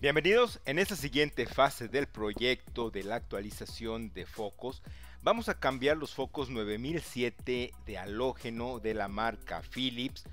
Bienvenidos en esta siguiente fase del proyecto de la actualización de focos. Vamos a cambiar los focos 9007 de halógeno de la marca Philips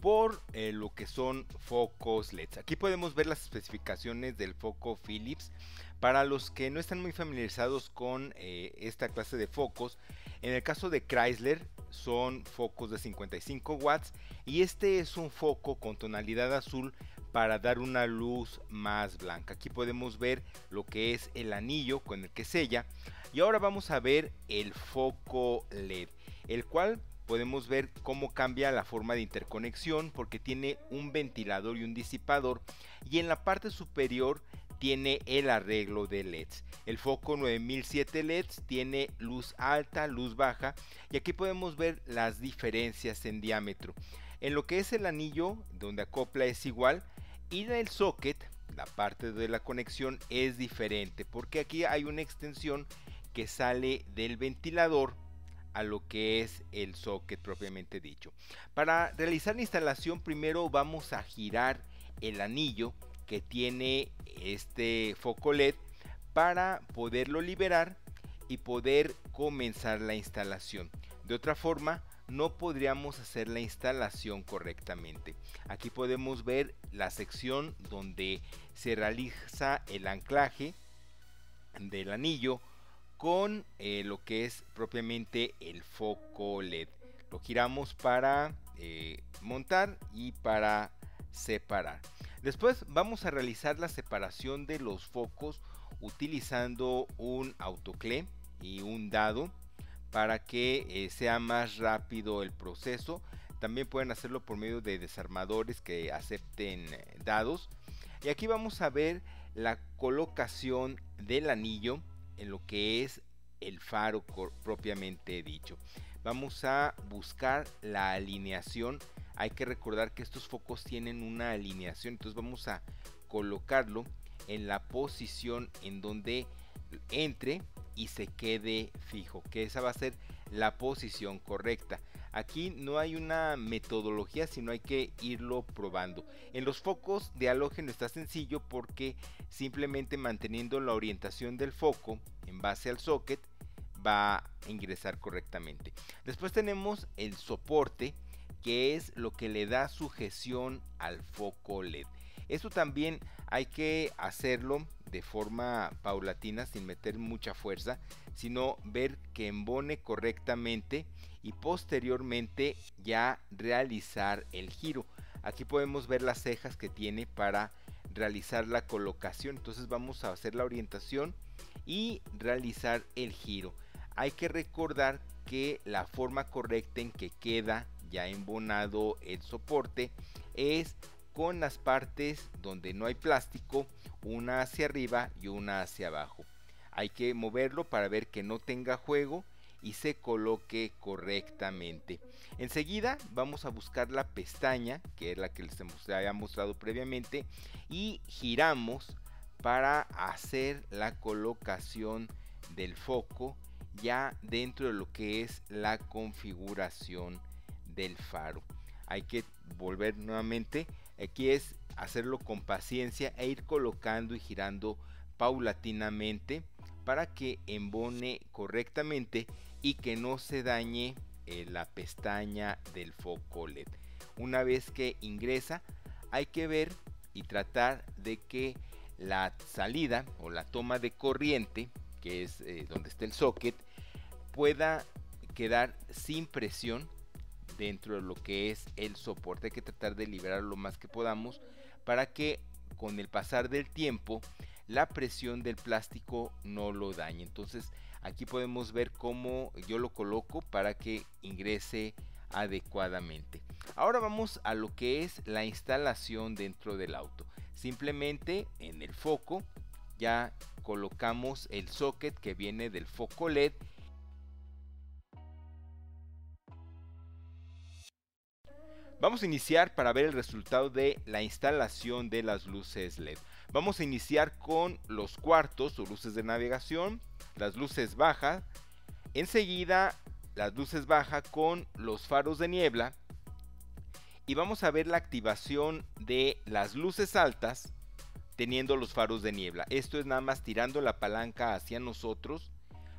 por eh, lo que son focos LEDs. Aquí podemos ver las especificaciones del foco Philips. Para los que no están muy familiarizados con eh, esta clase de focos, en el caso de Chrysler son focos de 55 watts y este es un foco con tonalidad azul para dar una luz más blanca. Aquí podemos ver lo que es el anillo con el que sella. Y ahora vamos a ver el foco LED, el cual podemos ver cómo cambia la forma de interconexión porque tiene un ventilador y un disipador y en la parte superior tiene el arreglo de LEDs. El foco 9007 LEDs tiene luz alta, luz baja y aquí podemos ver las diferencias en diámetro. En lo que es el anillo donde acopla es igual, y el socket, la parte de la conexión es diferente porque aquí hay una extensión que sale del ventilador a lo que es el socket propiamente dicho. Para realizar la instalación primero vamos a girar el anillo que tiene este foco LED para poderlo liberar y poder comenzar la instalación. De otra forma no podríamos hacer la instalación correctamente. Aquí podemos ver la sección donde se realiza el anclaje del anillo con eh, lo que es propiamente el foco LED. Lo giramos para eh, montar y para separar. Después vamos a realizar la separación de los focos utilizando un autoclé y un dado para que eh, sea más rápido el proceso. También pueden hacerlo por medio de desarmadores que acepten eh, dados. Y aquí vamos a ver la colocación del anillo en lo que es el faro propiamente dicho. Vamos a buscar la alineación. Hay que recordar que estos focos tienen una alineación. Entonces vamos a colocarlo en la posición en donde entre y se quede fijo, que esa va a ser la posición correcta. Aquí no hay una metodología, sino hay que irlo probando. En los focos de halógeno está sencillo porque simplemente manteniendo la orientación del foco en base al socket va a ingresar correctamente. Después tenemos el soporte que es lo que le da sujeción al foco LED. Esto también hay que hacerlo de forma paulatina sin meter mucha fuerza, sino ver que embone correctamente y posteriormente ya realizar el giro. Aquí podemos ver las cejas que tiene para realizar la colocación. Entonces vamos a hacer la orientación y realizar el giro. Hay que recordar que la forma correcta en que queda ya embonado el soporte es con las partes donde no hay plástico, una hacia arriba y una hacia abajo. Hay que moverlo para ver que no tenga juego y se coloque correctamente. Enseguida vamos a buscar la pestaña, que es la que les había mostrado previamente, y giramos para hacer la colocación del foco ya dentro de lo que es la configuración del faro. Hay que volver nuevamente Aquí es hacerlo con paciencia e ir colocando y girando paulatinamente para que embone correctamente y que no se dañe eh, la pestaña del foco LED. Una vez que ingresa hay que ver y tratar de que la salida o la toma de corriente, que es eh, donde está el socket, pueda quedar sin presión dentro de lo que es el soporte. Hay que tratar de liberar lo más que podamos para que con el pasar del tiempo la presión del plástico no lo dañe. Entonces aquí podemos ver cómo yo lo coloco para que ingrese adecuadamente. Ahora vamos a lo que es la instalación dentro del auto. Simplemente en el foco ya colocamos el socket que viene del foco LED Vamos a iniciar para ver el resultado de la instalación de las luces LED. Vamos a iniciar con los cuartos o luces de navegación, las luces bajas. Enseguida las luces bajas con los faros de niebla. Y vamos a ver la activación de las luces altas teniendo los faros de niebla. Esto es nada más tirando la palanca hacia nosotros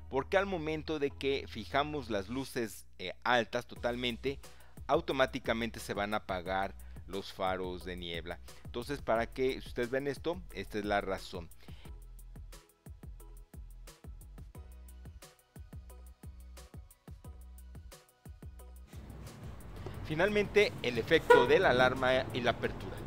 porque al momento de que fijamos las luces eh, altas totalmente, automáticamente se van a apagar los faros de niebla. Entonces, para que ustedes ven esto, esta es la razón. Finalmente, el efecto de la alarma y la apertura.